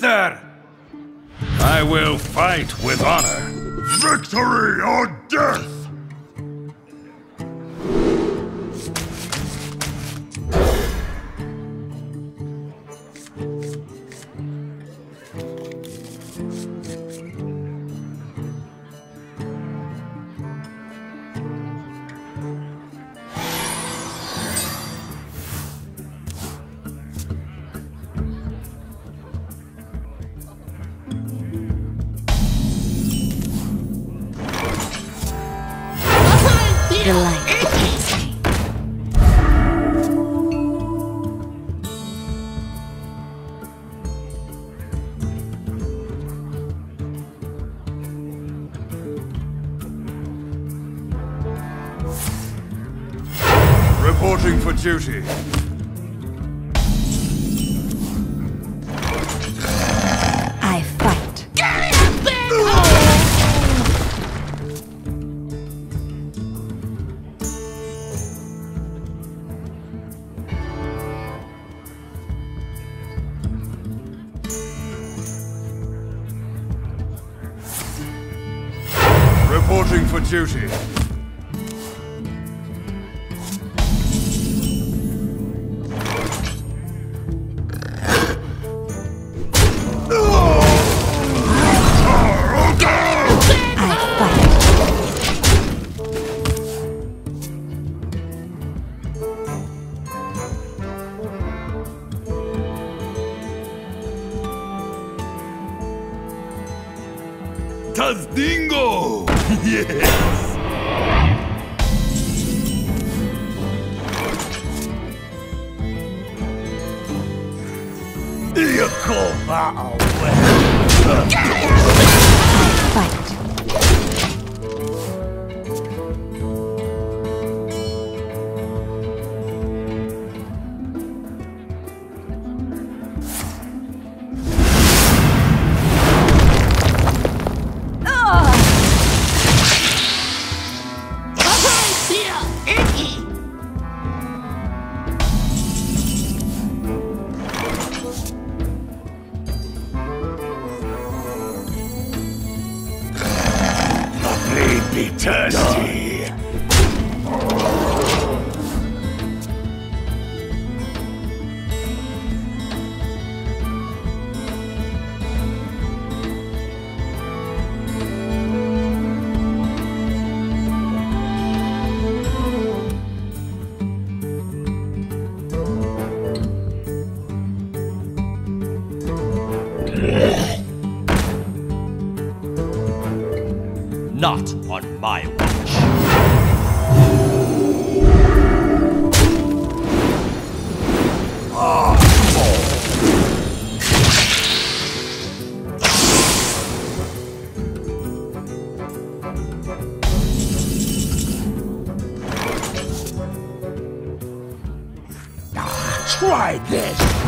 There! I will fight with honor. Victory or death! Delight. Reporting for duty. Reporting for duty. Taz'dingo! yes! You call that a. Baby thirsty. Not on my watch. Try this!